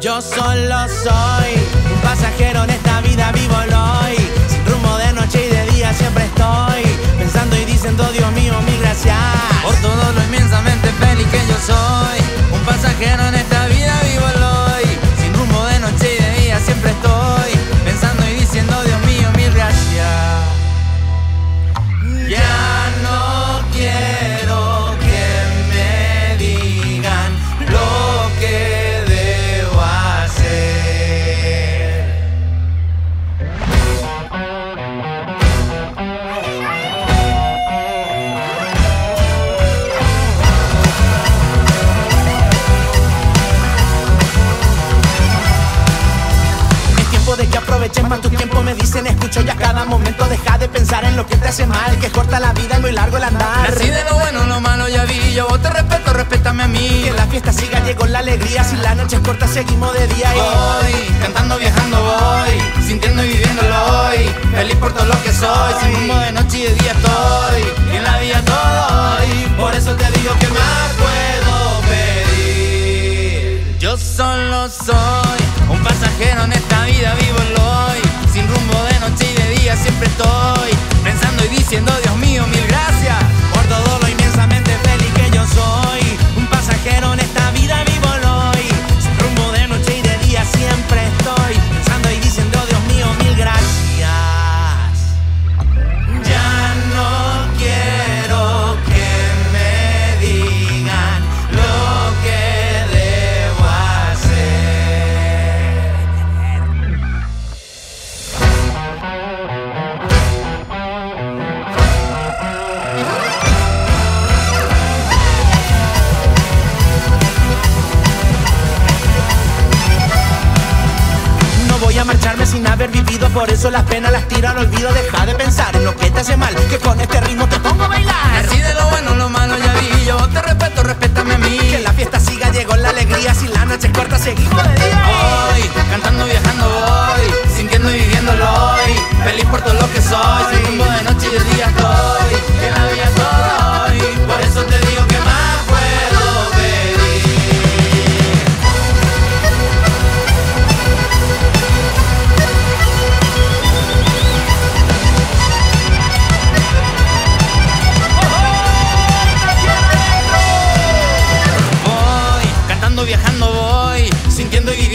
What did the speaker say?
Yo solo soy un pasajero en esta vida, vivo el hoy. Sin rumbo de noche y de día siempre estoy dicen, escucho ya cada momento, deja de pensar en lo que te hace mal, que corta la vida y muy largo el andar. Nací de lo bueno, lo malo ya vi. Yo te respeto, respétame a mí. Que la fiesta siga, llegó la alegría, si la noche es corta seguimos de día y Voy, cantando, viajando voy, sintiendo y viviéndolo hoy. Feliz por todo lo que soy, sin rumbo de noche y de día estoy. Y en la vida todo hoy. Por eso te digo que más puedo pedir. Yo solo soy un pasajero en esta vida, vivo el hoy. A marcharme sin haber vivido, por eso las penas las tiro al olvido. Deja de pensar en lo que te hace mal, que con este ritmo te pongo a bailar. sintiendo y